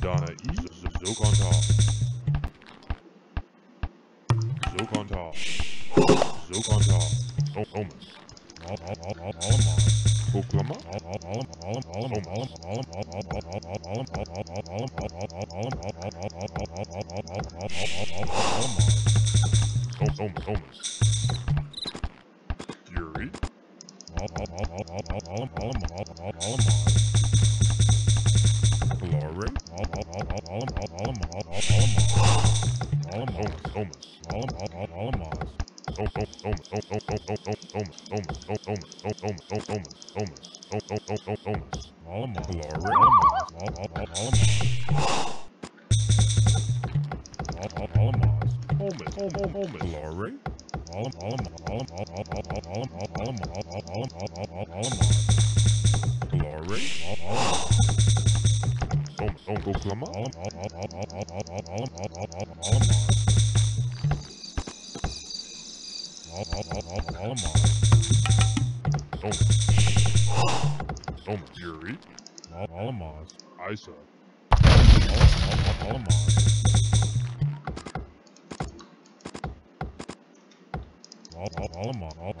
Donna E. Zo kan het al. Zo kan het al. Zo kan het al. Thomas. Allemaal. Oklahoma. Thomas. Thomas. Fury. Allemaal. Allemaal. Allemaal. Glory. Onklama. Allemaal. Soms. Soms theory. Allemaal. ISA. Allemaal. Allemaal. Allemaal.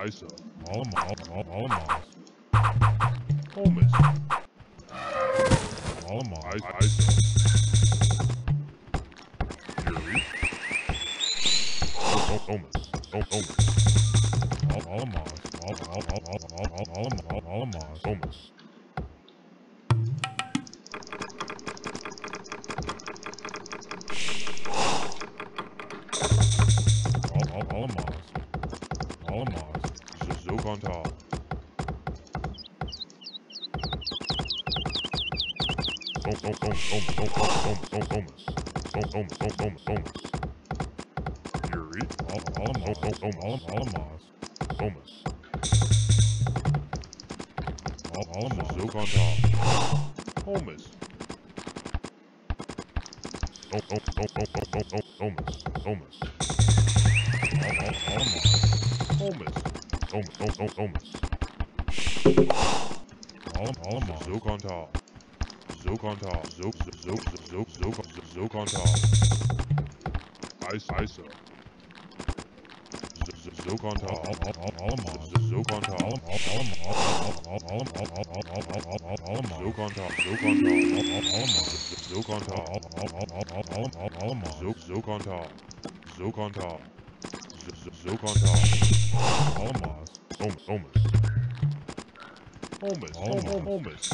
Scheiße. Allemaal, allemaal. Pommes. Allemaal, scheiße. Jullie? Pommes, pommes. Allemaal, allemaal, allemaal, allemaal. Allemaal. Allemaal. front hall. Yuri, Alamas, Omas. Alamas, Zokantal, Omas. Omas, Omas, Omas. Omas. Thomas, Thomas, Thomas, Thomas. Allemaal, allemaal. Zo kan het al. Zo kan het al. Zo, zo, zo, zo, zo, zo kan het al. IJs, IJs. Zo kan het al. Allemaal. Zo kan het al. Allemaal. Allemaal. Allemaal. Zo kan het al. Zo kan het al. Allemaal. Zo kan het al. Allemaal. Zo kan het al. Zo kan het al. Zokantal, Almas, Homus, Homus, Homus, Homus,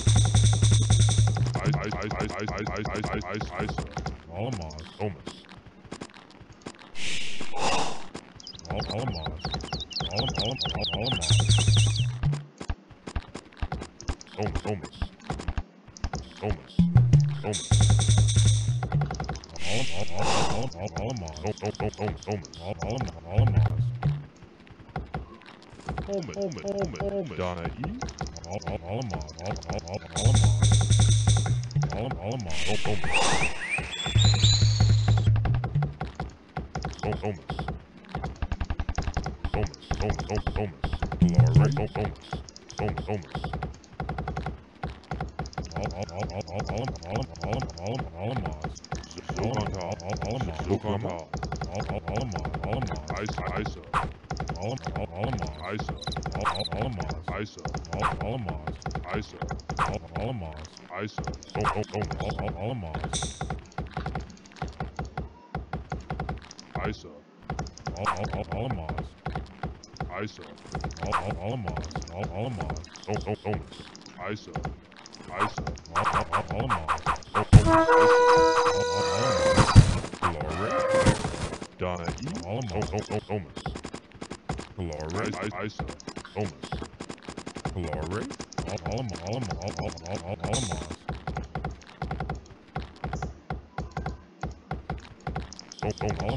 Almas, Homus, Almas, Almas, Homus, Homus, Homus, Homus. Allemaal. Allemaal. Om het, om het, om het, om het. Daarna i. Allemaal, allemaal, allemaal. Allemaal, allemaal, op, om Thomas. Thomas, Thomas, Thomas, Thomas. Larry. Thomas, Thomas, Thomas. Allemaal, allemaal, allemaal, allemaal, allemaal, allemaal allemaal, allemaal, allemaal, allemaal, allemaal, eisen. Allemaal, allemaal, eisen. Allemaal, eisen. Allemaal, eisen. Allemaal, eisen. Allemaal, eisen. Allemaal, eisen. Allemaal, allemaal, allemaal, eisen. Eisen, allemaal, allemaal, Oh, oh, Omus. Hilare. Isa. Omus. Hilare. Alamas. Almas.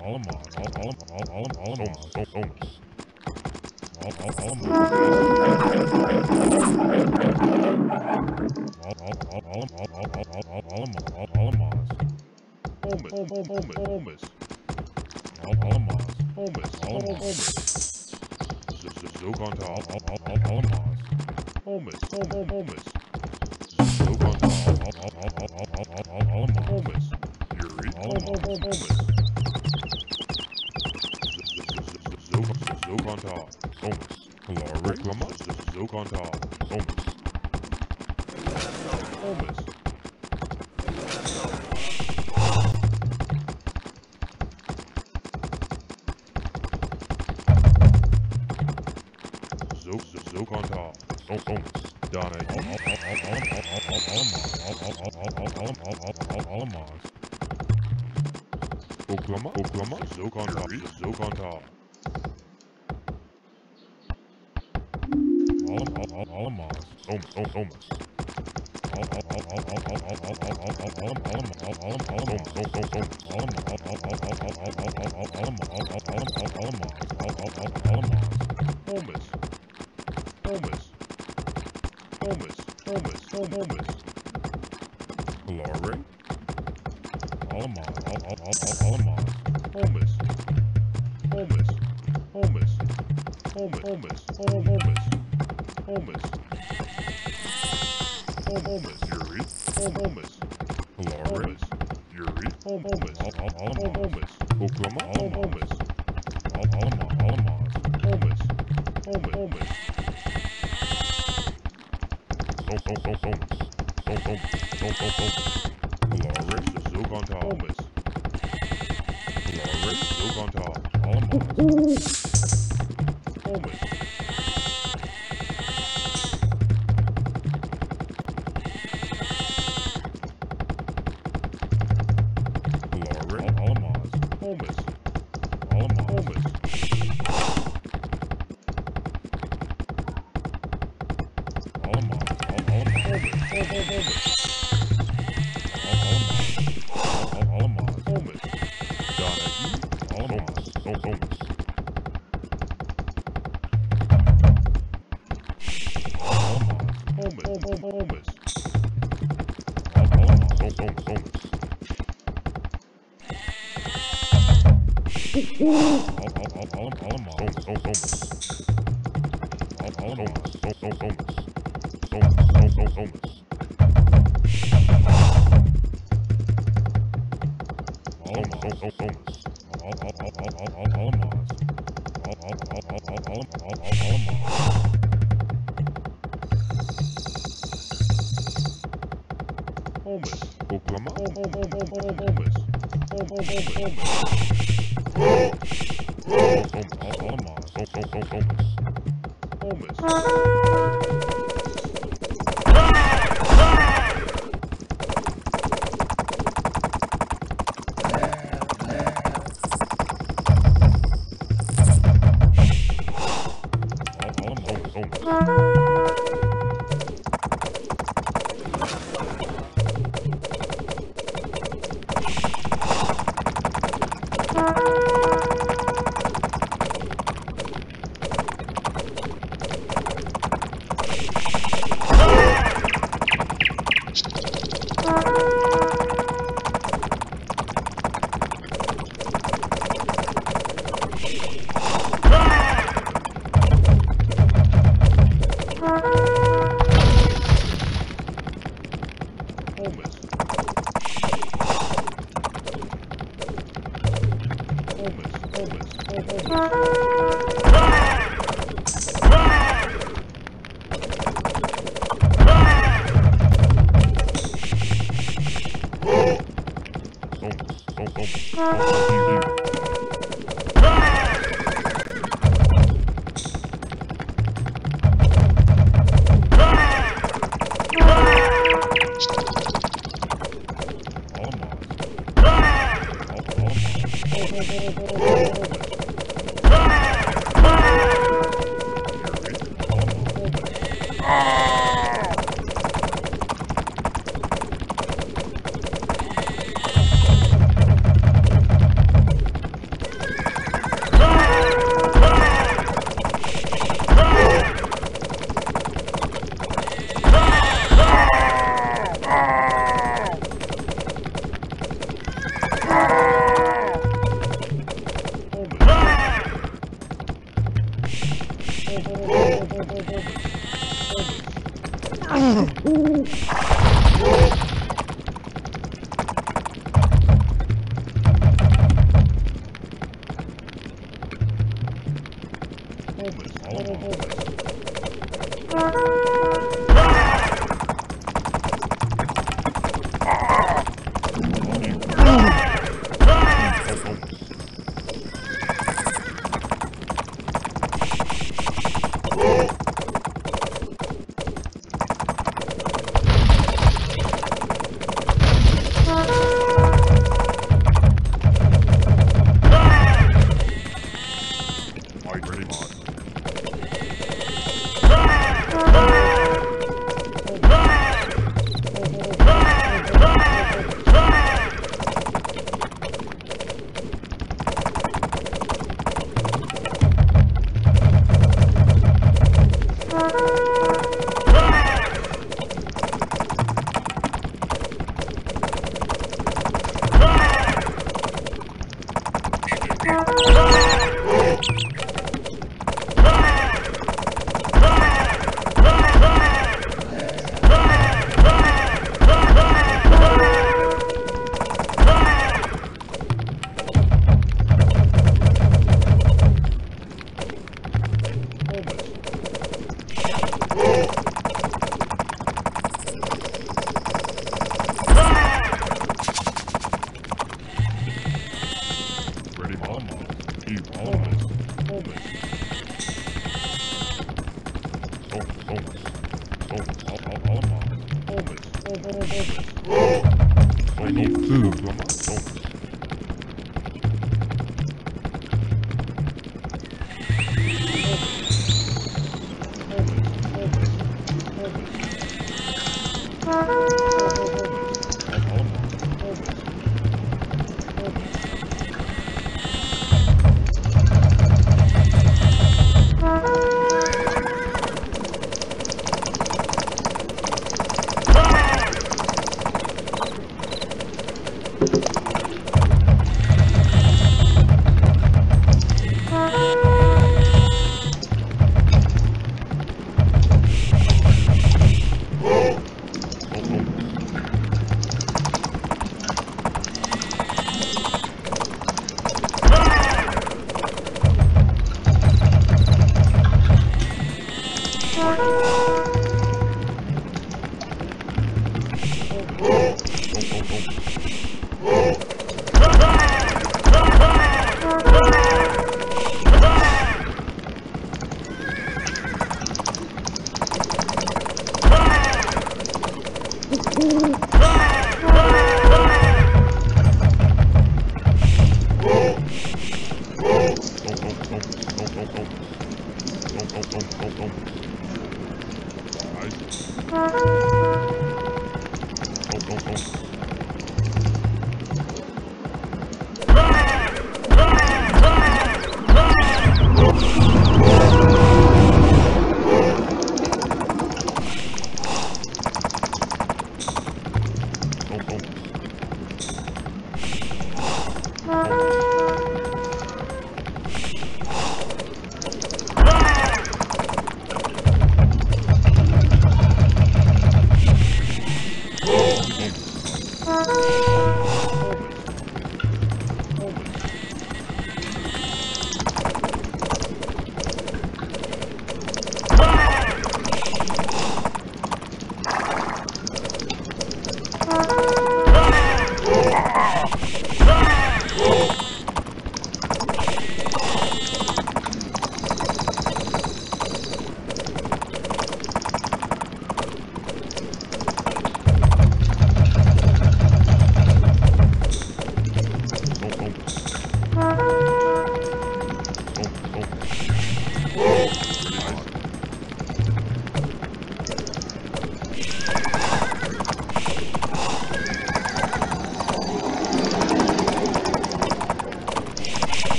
Almas. Almas. Almas. Hobbits, hobbits. Zo kan het allemaal. Hobbits, hobbits. Zo kan het allemaal. Hobbits. Hier is allemaal hobbits. Zo kan het hobbits. Hallo, reclamaties. Zo kan het hobbits. Hobbits. zo, zo, zo kan het al. Soms, dan allemaal. Ook allemaal. zo kan het zo kan het Allemaal, Allemaal, soms, soms, soms. Allemaal, Transformers. Larissa Zoganta Almas. Larissa Zoganta Almas. Almas. Thomas. enormous. Zogonta.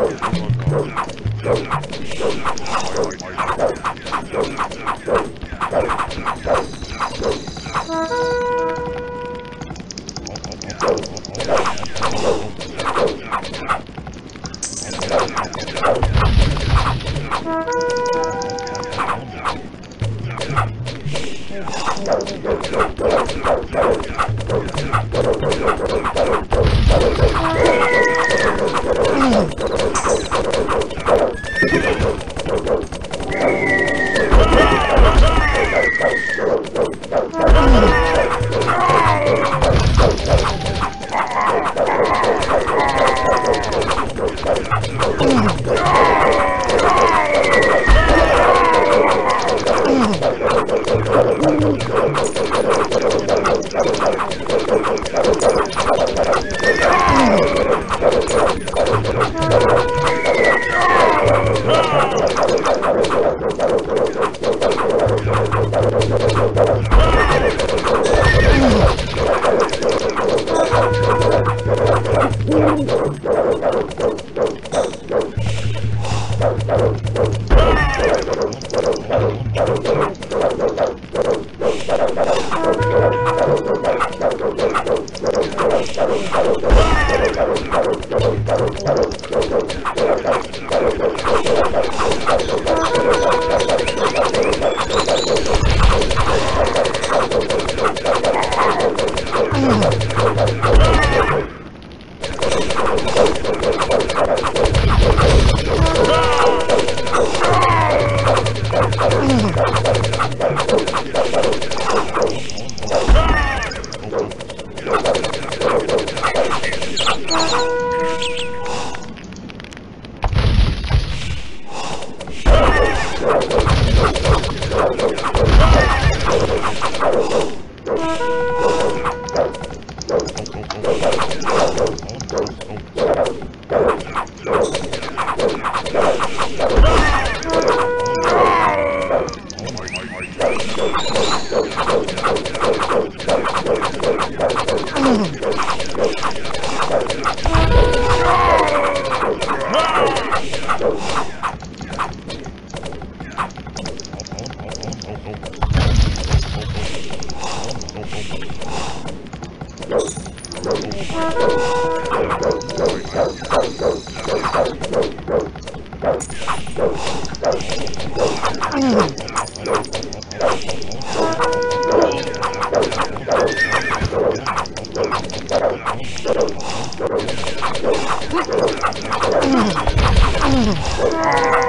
Oh, Oh,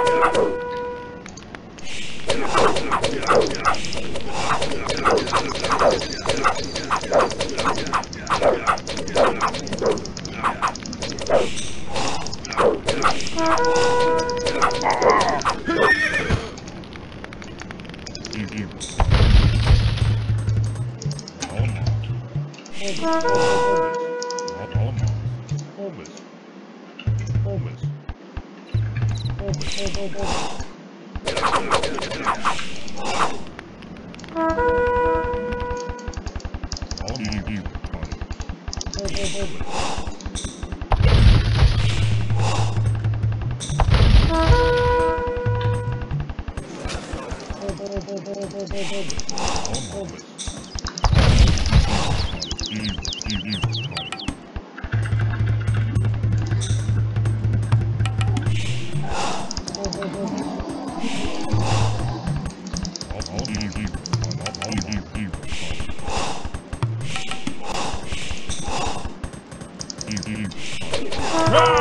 All